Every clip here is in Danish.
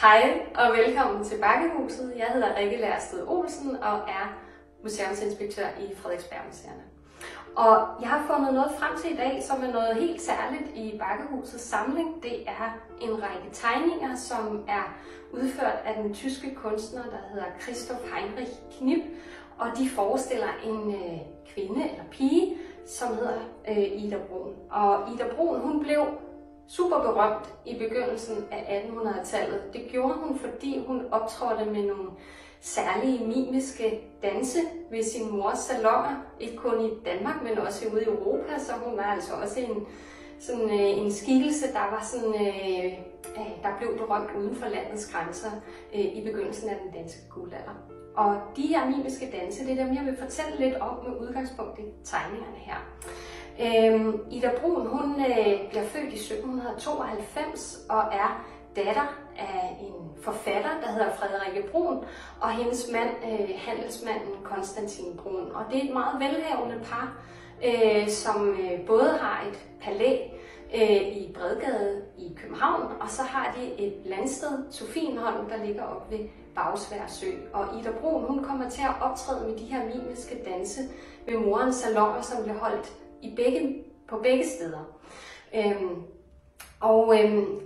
Hej og velkommen til Bakkehuset. Jeg hedder Rikke Lærsted Olsen og er museumsinspektør i Frederiksberg Museerne. Og jeg har fundet noget frem til i dag, som er noget helt særligt i Bakkehusets samling. Det er en række tegninger, som er udført af den tyske kunstner, der hedder Christoph Heinrich Knip. Og de forestiller en øh, kvinde eller pige, som hedder øh, Ida Brun. Og Ida Brun, hun blev super berømt i begyndelsen af 1800-tallet. Det gjorde hun, fordi hun optrådte med nogle særlige mimiske danse ved sin mors salonger. Ikke kun i Danmark, men også ude i Europa, så hun var altså også en, sådan, øh, en skikkelse, der var sådan, øh, der blev berømt uden for landets grænser øh, i begyndelsen af den danske guldalder. Og de her mimiske danse, det er dem, jeg vil fortælle lidt om med udgangspunkt i tegningerne her. Øhm, Ida Brun, hun øh, bliver født i 1792 og er datter af en forfatter, der hedder Frederikke Brun, og hendes mand, øh, handelsmanden Konstantin Brun. Og det er et meget velhavende par, øh, som øh, både har et palæ øh, i Bredgade i København, og så har de et landsted, Sofienholm, der ligger op ved Bagsvær Sø. Og Ida Brun, hun kommer til at optræde med de her mimiske danse ved morens salonger, som blev holdt i begge, på begge steder. Øhm, og øhm,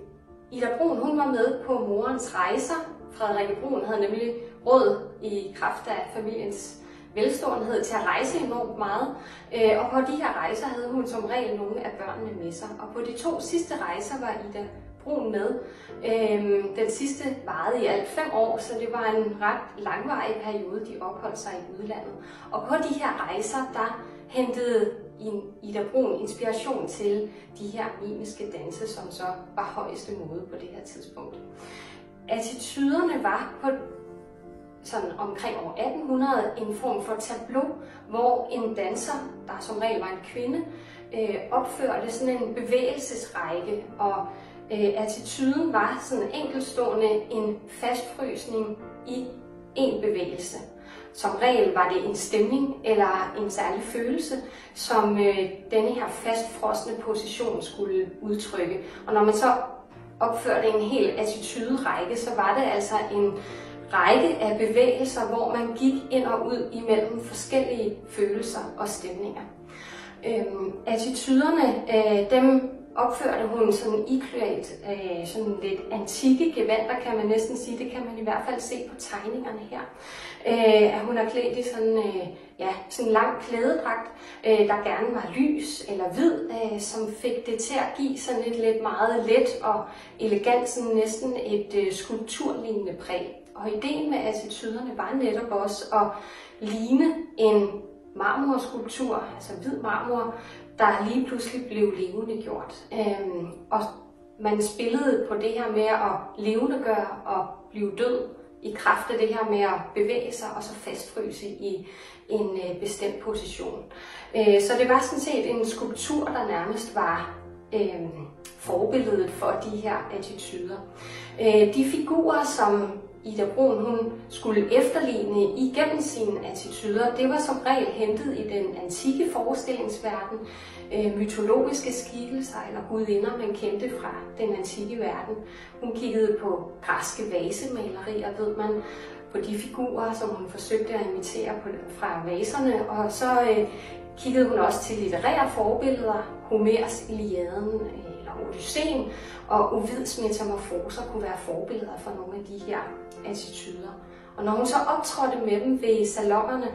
Ida Brun hun var med på morens rejser. Frederikke Brun havde nemlig råd i kraft af familiens velståenhed til at rejse enormt meget. Øh, og på de her rejser havde hun som regel nogle af børnene med sig. Og på de to sidste rejser var Ida Brun med. Øhm, den sidste varede i alt fem år, så det var en ret langvarig periode, de opholdt sig i udlandet. Og på de her rejser, der hentede Ida Brun inspiration til de her mimiske danse, som så var højeste mode på det her tidspunkt. Attityderne var på sådan omkring år 1800 en form for tableau, hvor en danser, der som regel var en kvinde, øh, opførte sådan en bevægelsesrække, og øh, attituden var sådan enkeltstående en fastfrysning i en bevægelse. Som regel var det en stemning eller en særlig følelse, som øh, denne her fastfrosne position skulle udtrykke. Og når man så opførte en hel attituderække, så var det altså en række af bevægelser, hvor man gik ind og ud imellem forskellige følelser og stemninger. Øhm, attituderne, øh, dem opførte hun sådan iklædt øh, sådan lidt antikke gevanter, kan man næsten sige. Det kan man i hvert fald se på tegningerne her. Øh, at hun er klædt i sådan, øh, ja, sådan en lang klædedragt, øh, der gerne var lys eller hvid, øh, som fik det til at give sådan et lidt meget let og elegant, sådan næsten et øh, skulpturlignende præg. Og ideen med attityderne var netop også at ligne en marmorskulptur, altså hvid marmor, der lige pludselig blev levende gjort. Øhm, og man spillede på det her med at levendegøre og blive død i kraft af det her med at bevæge sig og så fastfryse i en øh, bestemt position. Øh, så det var sådan set en skulptur, der nærmest var øh, forbilledet for de her attityder. Øh, de figurer, som Ida Brun hun skulle efterligne igennem sine attityder, det var som regel hentet i den antikke forestillingsverden, øh, mytologiske skikkelser eller gudinder, man kendte fra den antikke verden. Hun kiggede på græske vasemalerier, ved man, på de figurer, som hun forsøgte at imitere på, fra vaserne, og så øh, kiggede hun også til litterære forbilleder, Homers Iliaden øh, eller Odysseen, og Ovids metamorfoser kunne være forbilleder for nogle af de her attityder. Og når hun så optrådte med dem ved salongerne,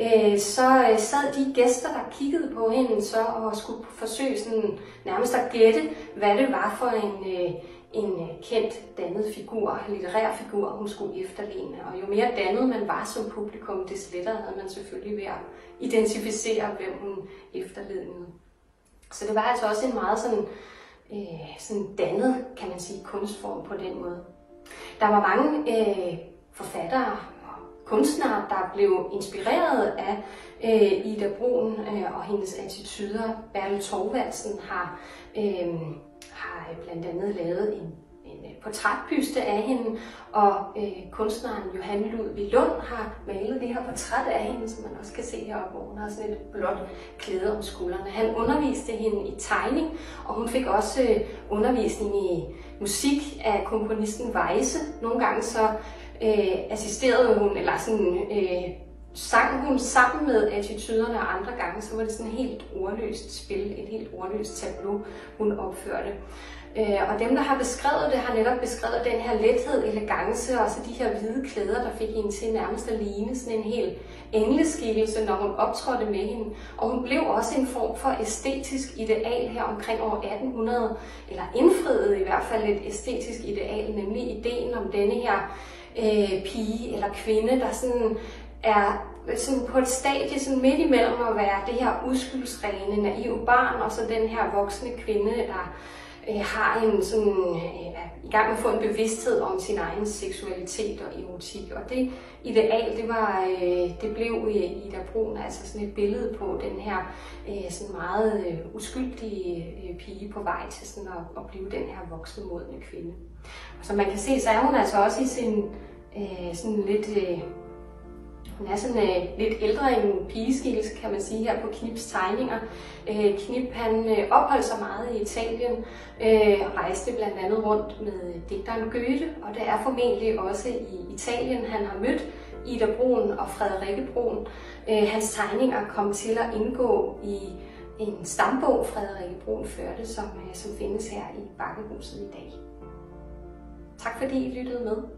øh, så øh, sad de gæster, der kiggede på hende, så og skulle forsøge sådan, nærmest at gætte, hvad det var for en, øh, en øh, kendt dannet figur, litterær figur, hun skulle efterligne. Og jo mere dannet man var som publikum, des lettere havde man selvfølgelig ved at identificere, hvem hun efterlignede. Så det var altså også en meget sådan, øh, sådan dannet, kan man sige, kunstform på den måde. Der var mange øh, forfattere og kunstnere, der blev inspireret af øh, Ida Brun øh, og hendes attityder. Bertel Thorvaldsen har, øh, har øh, blandt andet lavet en en øh, portrætbyste af hende, og øh, kunstneren Johan Ludvig Lund har malet det her portræt af hende, som man også kan se heroppe, hvor hun har sådan et blåt klæde om skuldrene. Han underviste hende i tegning, og hun fik også øh, undervisning i musik af komponisten Weisse. Nogle gange så øh, assisterede hun, eller sådan, øh, sang hun sammen med attityderne, og andre gange så var det sådan et helt ordløst spil, et helt ordløst tableau, hun opførte. Øh, og dem, der har beskrevet det, har netop beskrevet den her lethed, elegance, og så de her hvide klæder, der fik hende til nærmest at ligne sådan en helt engleskikkelse, når hun optrådte med hende. Og hun blev også en form for æstetisk ideal her omkring år 1800, eller indfriede i hvert fald et æstetisk ideal, nemlig ideen om denne her øh, pige eller kvinde, der sådan er sådan på et stadie sådan midt imellem at være det her uskyldsrene, naive barn, og så den her voksne kvinde, der øh, har en sådan, øh, er i gang med at få en bevidsthed om sin egen seksualitet og erotik. Og det ideal, det, var, øh, det blev i Ida Brun altså sådan et billede på den her øh, sådan meget øh, uskyldige øh, pige på vej til sådan at, at blive den her voksne modne kvinde. Og som man kan se, så er hun altså også i sin øh, sådan lidt... Øh, hun er sådan øh, lidt ældre end pigeskikkelse, kan man sige, her på Knips tegninger. Øh, Knip han øh, opholdt sig meget i Italien, øh, rejste blandt andet rundt med øh, digteren Goethe, og det er formentlig også i Italien, han har mødt Ida Brun og Frederikke Brun. Øh, hans tegninger kom til at indgå i en stambog, Frederikke Brun førte, som, øh, som findes her i Bakkehuset i dag. Tak fordi I lyttede med.